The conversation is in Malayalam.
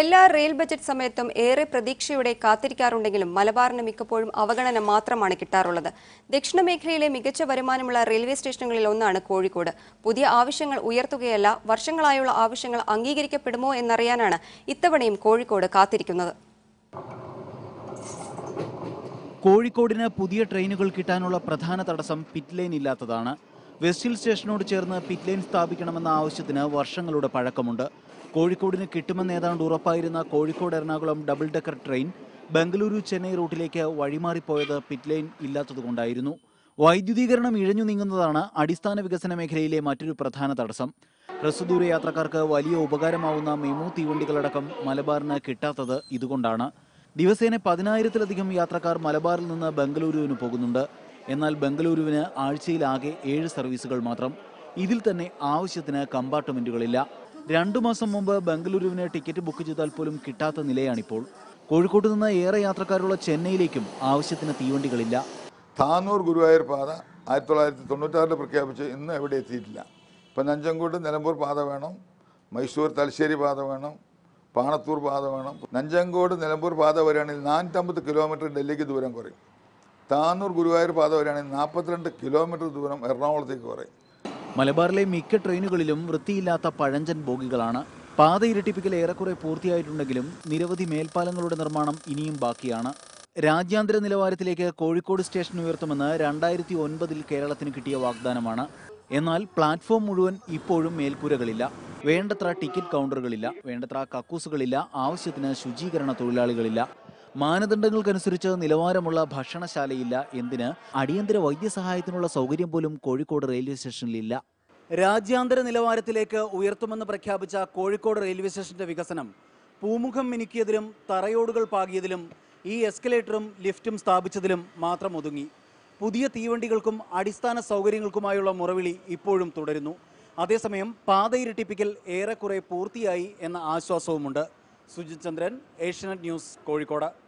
എല്ലാ റെയിൽ ബജറ്റ് സമയത്തും ഏറെ പ്രതീക്ഷയോടെ കാത്തിരിക്കാറുണ്ടെങ്കിലും മലബാറിന് മിക്കപ്പോഴും അവഗണന മാത്രമാണ് കിട്ടാറുള്ളത്. ദക്ഷിണ മേഖലയിലെ മികച്ച വരുമാനമുള്ള റെയിൽവേ സ്റ്റേഷനുകളിൽ ഒന്നാണ് കോഴിക്കോട്. പുതിയ ആവശ്യങ്ങൾ ഉയർത്തുകയല്ല വർഷങ്ങളായുള്ള ആവശ്യങ്ങൾ അംഗീകരിക്കപ്പെടുമോ എന്നറിയാനാണ് ഇത്തവണയും കോഴിക്കോട് കാത്തിരിക്കുന്നത്. കോഴിക്കോടിന് പുതിയ ട്രെയിനുകൾ കിട്ടാനുള്ള പ്രധാന തടസ്സം പിറ്റ് ലൈൻ ഇല്ലാത്തതാണ്. വെസ്റ്റ് ഹിൽ സ്റ്റേഷനോട് ചേർന്ന് പിറ്റ് ലൈൻ സ്ഥാപിക്കണമെന്ന ആവശ്യത്തിന് വർഷങ്ങളുടെ പഴക്കമുണ്ട്. കോഴിക്കോടിന് കിട്ടുമെന്ന് ഏതാണ്ട് ഉറപ്പായിരുന്ന Kozhikode Ernakulam double decker train Bengaluru Chennai റൂട്ടിലേക്ക് വഴിമാറിപ്പോയത് പിറ്റ് ലൈൻ ഇല്ലാത്തതുകൊണ്ടായിരുന്നു. വൈദ്യുതീകരണം ഇഴഞ്ഞു നീങ്ങുന്നതാണ് അടിസ്ഥാന വികസന മേഖലയിലെ മറ്റൊരു പ്രധാന തടസ്സം. ഹ്രസ്വദൂര യാത്രക്കാർക്ക് വലിയ ഉപകാരമാവുന്ന മെമു തീവണ്ടികളടക്കം മലബാറിന് കിട്ടാത്തത് ഇതുകൊണ്ടാണ്. ദിവസേന പതിനായിരത്തിലധികം യാത്രക്കാർ മലബാറിൽ നിന്ന് ബംഗളൂരുവിന് പോകുന്നുണ്ട്. എന്നാൽ ബംഗളൂരുവിന് ആഴ്ചയിലാകെ ഏഴ് സർവീസുകൾ മാത്രം. ഇതിൽ തന്നെ ആവശ്യത്തിന് കമ്പാർട്ട്മെന്റുകളില്ല രണ്ടു മാസം മുമ്പ് ബംഗളൂരുവിന് ടിക്കറ്റ് ബുക്ക് ചെയ്താൽ പോലും കിട്ടാത്ത നിലയാണിപ്പോൾ. കോഴിക്കോട് നിന്ന് ഏറെ യാത്രക്കാരുള്ള ചെന്നൈയിലേക്കും ആവശ്യത്തിന് തീവണ്ടികളില്ല. താനൂർ ഗുരുവായൂർ പാത ആയിരത്തി തൊള്ളായിരത്തി തൊണ്ണൂറ്റാറിൽ പ്രഖ്യാപിച്ച് ഇന്ന് എവിടെ എത്തിയിട്ടില്ല. ഇപ്പം നഞ്ചങ്കോട്ട് നിലമ്പൂർ പാത വേണം മൈസൂർ തലശ്ശേരി പാത വേണം പാണത്തൂർ പാത വേണം. നഞ്ചങ്കോട് നിലമ്പൂർ പാത വരികയാണെങ്കിൽ നാനൂറ്റമ്പത് കിലോമീറ്റർ ഡൽഹിക്ക് ദൂരം കുറയും. താനൂർ ഗുരുവായൂർ പാത വരികയാണെങ്കിൽ നാൽപ്പത്തിരണ്ട് കിലോമീറ്റർ ദൂരം എറണാകുളത്തേക്ക് കുറയും. മലബാറിലെ മിക്ക ട്രെയിനുകളിലും വൃത്തിയില്ലാത്ത പഴഞ്ചൻ ബോഗികളാണ്. പാത ഇരട്ടിപ്പിക്കൽ ഏറെക്കുറെ പൂർത്തിയായിട്ടുണ്ടെങ്കിലും നിരവധി മേൽപ്പാലങ്ങളുടെ നിർമ്മാണം ഇനിയും ബാക്കിയാണ്. രാജ്യാന്തര നിലവാരത്തിലേക്ക് കോഴിക്കോട് സ്റ്റേഷൻ ഉയർത്തുമെന്ന് രണ്ടായിരത്തി ഒൻപതിൽ കേരളത്തിന് കിട്ടിയ വാഗ്ദാനമാണ്. എന്നാൽ പ്ലാറ്റ്ഫോം മുഴുവൻ ഇപ്പോഴും മേൽക്കൂരകളില്ല. വേണ്ടത്ര ടിക്കറ്റ് കൗണ്ടറുകളില്ല. വേണ്ടത്ര കക്കൂസുകളില്ല. ആവശ്യത്തിന് ശുചീകരണ തൊഴിലാളികളില്ല. മാനദണ്ഡങ്ങൾക്കനുസരിച്ച് നിലവാരമുള്ള ഭക്ഷണശാലയില്ല. എന്തിന്? അടിയന്തര വൈദ്യസഹായത്തിനുള്ള സൗകര്യം പോലും കോഴിക്കോട് റെയിൽവേ സ്റ്റേഷനിലില്ല. രാജ്യാന്തര നിലവാരത്തിലേക്ക് ഉയർത്തുമെന്ന് പ്രഖ്യാപിച്ച കോഴിക്കോട് റെയിൽവേ സ്റ്റേഷന്റെ വികസനം പൂമുഖം മിനുക്കിയതിലും തറയോടുകൾ പാകിയതിലും ഈ എസ്കലേറ്ററും ലിഫ്റ്റും സ്ഥാപിച്ചതിലും മാത്രം ഒതുങ്ങി. പുതിയ തീവണ്ടികൾക്കും അടിസ്ഥാന സൗകര്യങ്ങൾക്കുമായുള്ള മുറവിളി ഇപ്പോഴും തുടരുന്നു. അതേസമയം പാതയിരട്ടിപ്പിക്കൽ ഏറെക്കുറെ പൂർത്തിയായി എന്ന ആശ്വാസവുമുണ്ട്. സുജിത് ചന്ദ്രൻ ഏഷ്യനെറ്റ് ന്യൂസ് കോഴിക്കോട്.